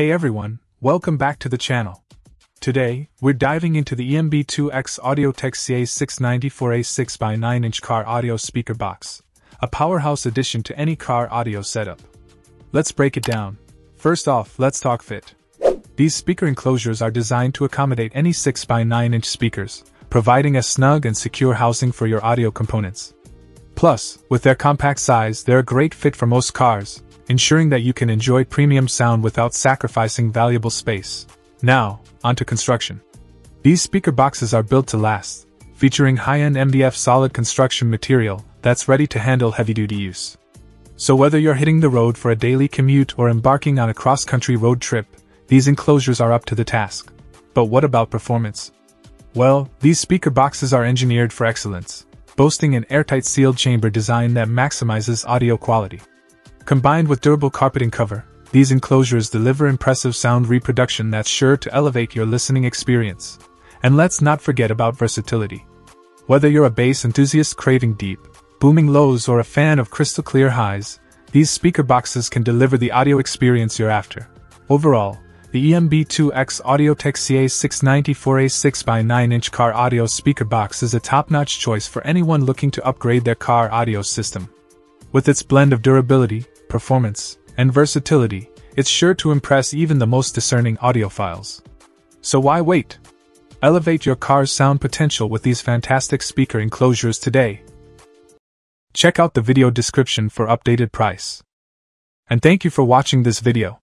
Hey everyone, welcome back to the channel. Today, we're diving into the EMB2X Audiotek CA694A 6x9 inch car audio speaker box, a powerhouse addition to any car audio setup. Let's break it down. First off, let's talk fit. These speaker enclosures are designed to accommodate any 6x9 inch speakers, providing a snug and secure housing for your audio components. Plus, with their compact size, they're a great fit for most cars, ensuring that you can enjoy premium sound without sacrificing valuable space. Now, onto construction. These speaker boxes are built to last, featuring high-end MDF solid construction material that's ready to handle heavy-duty use. So whether you're hitting the road for a daily commute or embarking on a cross-country road trip, these enclosures are up to the task. But what about performance? Well, these speaker boxes are engineered for excellence, boasting an airtight sealed chamber design that maximizes audio quality. Combined with durable carpeting cover, these enclosures deliver impressive sound reproduction that's sure to elevate your listening experience. And let's not forget about versatility. Whether you're a bass enthusiast craving deep, booming lows or a fan of crystal clear highs, these speaker boxes can deliver the audio experience you're after. Overall, the EMB2X Audiotek CA694A 6x9 inch car audio speaker box is a top notch choice for anyone looking to upgrade their car audio system. With its blend of durability, performance, and versatility, it's sure to impress even the most discerning audiophiles. So why wait? Elevate your car's sound potential with these fantastic speaker enclosures today. Check out the video description for updated price. And thank you for watching this video.